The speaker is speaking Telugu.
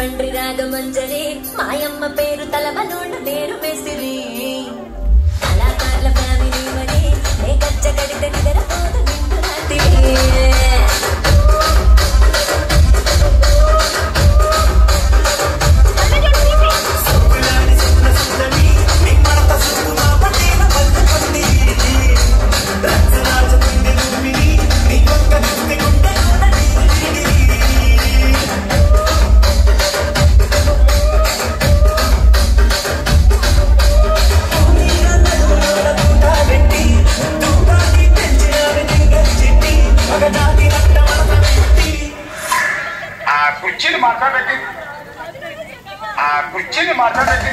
రాజమండ్రి రాగమంజరి. మాయమ్మ పేరు తలవలోన కుర్చీని మాట్లాడండి ఆ కుర్చీని మాట్లాడండి